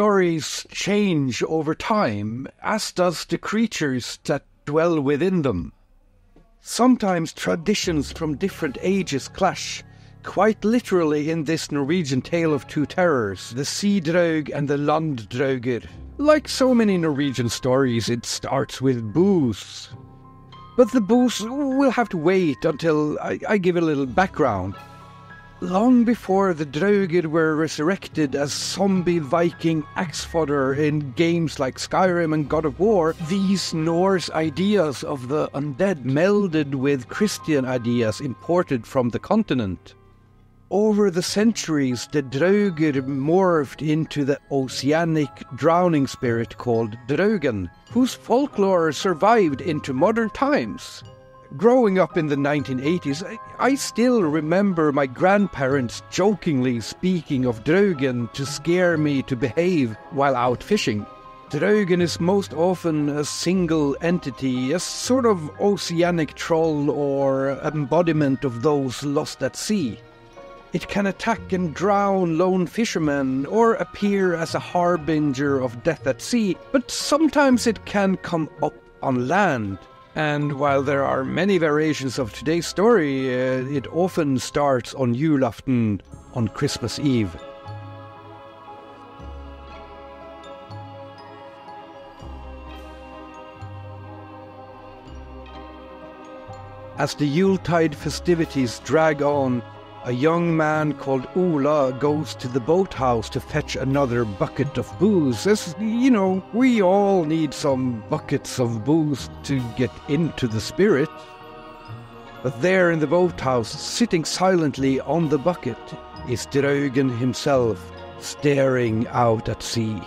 stories change over time, as does the creatures that dwell within them. Sometimes traditions from different ages clash, quite literally in this Norwegian tale of two terrors, the sea draug and the land drauger. Like so many Norwegian stories, it starts with booze. But the booze will have to wait until I, I give a little background. Long before the Draugr were resurrected as zombie Viking axe fodder in games like Skyrim and God of War, these Norse ideas of the undead melded with Christian ideas imported from the continent. Over the centuries, the Draugr morphed into the oceanic drowning spirit called Draugen, whose folklore survived into modern times growing up in the 1980s, I, I, still remember my grandparents jokingly speaking of Draugen to scare me to behave while out fishing. Draugen is most often a single entity, a sort of oceanic troll or embodiment of those lost at sea. It can attack and drown lone fishermen or appear as a harbinger of death at sea, but sometimes it can come up on land and while there are many variations of today's story, uh, it often starts on julaften on Christmas Eve. As the Yuletide festivities drag on, a young man called Ola goes to the boathouse to fetch another bucket of booze. As you know, we all need some buckets of booze to get into the spirit. But there in the boathouse, sitting silently on the bucket, is Draugen himself, staring out at sea.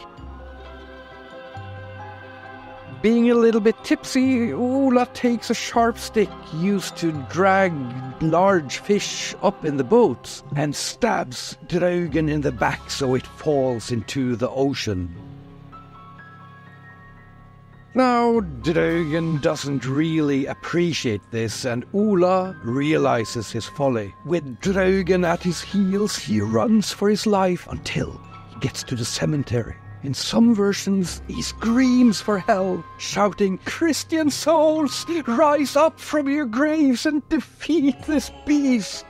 Being a little bit tipsy, Ola takes a sharp stick used to drag large fish up in the boats and stabs Draugen in the back so it falls into the ocean. Now, Draugen doesn't really appreciate this, and Ola realizes his folly. With Draugen at his heels, he runs for his life until he gets to the cemetery. In some versions, he screams for help, shouting, Christian souls, rise up from your graves and defeat this beast.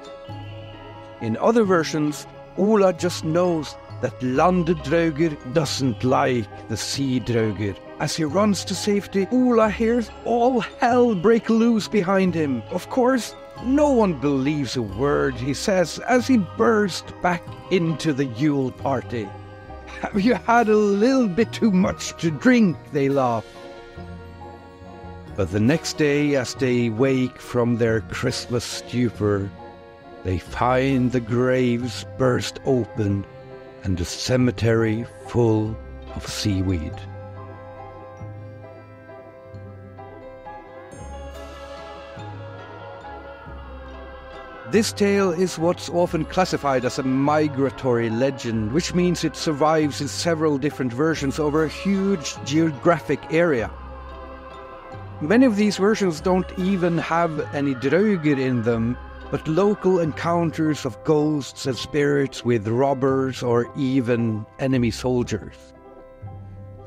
In other versions, Ola just knows that Landedrauger doesn't like the Sea Draugr. As he runs to safety, Ola hears all hell break loose behind him. Of course, no one believes a word he says as he bursts back into the Yule party. Have you had a little bit too much to drink? They laugh. But the next day, as they wake from their Christmas stupor, they find the graves burst open and the cemetery full of seaweed. This tale is what's often classified as a migratory legend, which means it survives in several different versions over a huge geographic area. Many of these versions don't even have any Draugr in them, but local encounters of ghosts and spirits with robbers or even enemy soldiers.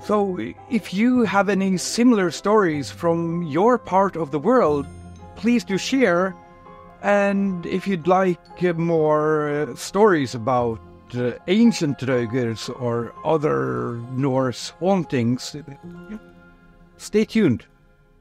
So, if you have any similar stories from your part of the world, please do share and if you'd like uh, more uh, stories about uh, ancient Draugrs or other Norse hauntings, stay tuned.